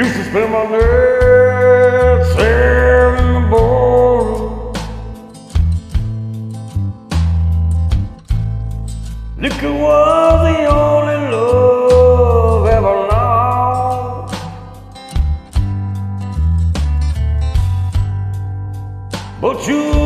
Used to spend my nights there in the ballroom. Liquor was the only love ever known. But you.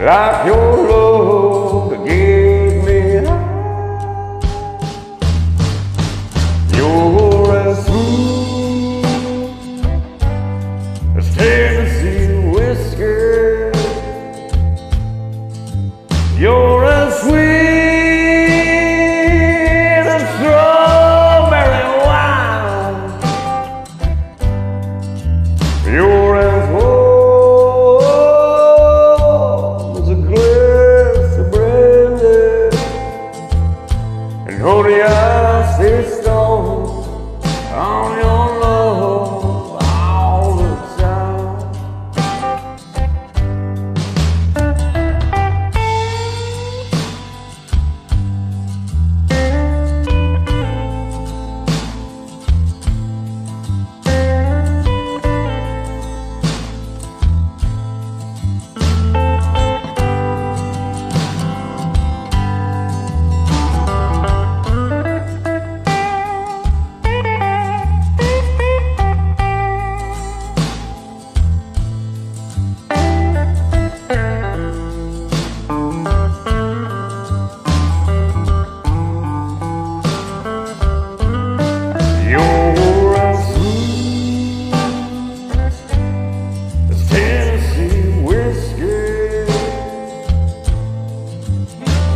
Like your love.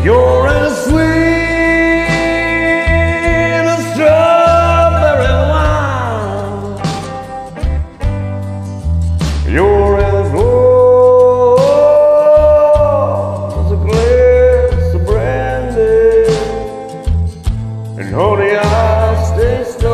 You're as sweet as strawberry wine. You're as old as a glass of brandy. And honey, I stay strong.